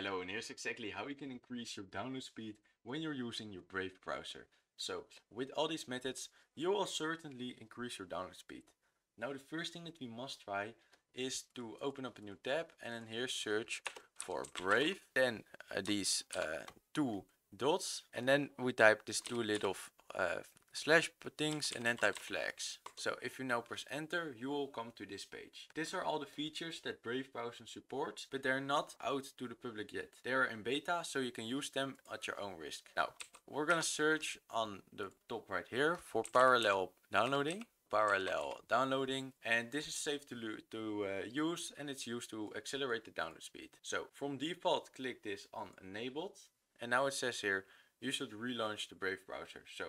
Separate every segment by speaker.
Speaker 1: Hello and here's exactly how you can increase your download speed when you're using your Brave browser. So with all these methods you will certainly increase your download speed. Now the first thing that we must try is to open up a new tab and then here search for Brave. Then uh, these uh, two dots and then we type these two little uh, slash things and then type flags. So if you now press enter, you will come to this page. These are all the features that Brave browser supports, but they're not out to the public yet. They are in beta, so you can use them at your own risk. Now, we're gonna search on the top right here for parallel downloading parallel downloading and this is safe to, to uh, use and it's used to accelerate the download speed. So from default click this on enabled and now it says here you should relaunch the Brave browser. So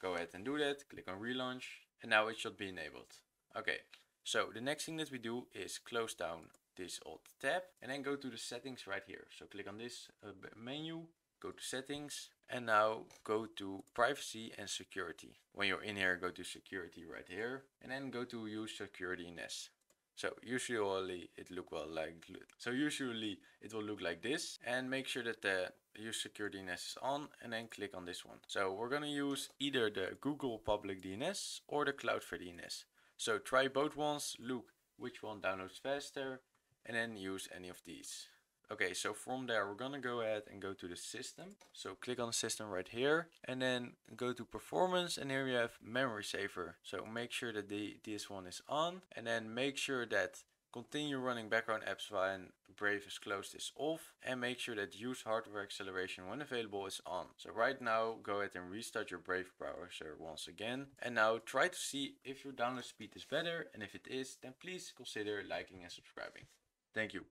Speaker 1: Go ahead and do that, click on relaunch, and now it should be enabled. Okay, so the next thing that we do is close down this old tab and then go to the settings right here. So click on this uh, menu, go to settings, and now go to privacy and security. When you're in here, go to security right here, and then go to use security DNS. So usually it look well like so usually it will look like this and make sure that the use security DNS is on and then click on this one. So we're gonna use either the Google public DNS or the Cloudflare DNS. So try both ones, look which one downloads faster and then use any of these. Okay, so from there we're gonna go ahead and go to the system. So click on the system right here and then go to performance and here you have memory saver. So make sure that the, this one is on and then make sure that continue running background apps when Brave is closed is off and make sure that use hardware acceleration when available is on. So right now go ahead and restart your Brave browser once again and now try to see if your download speed is better and if it is then please consider liking and subscribing. Thank you.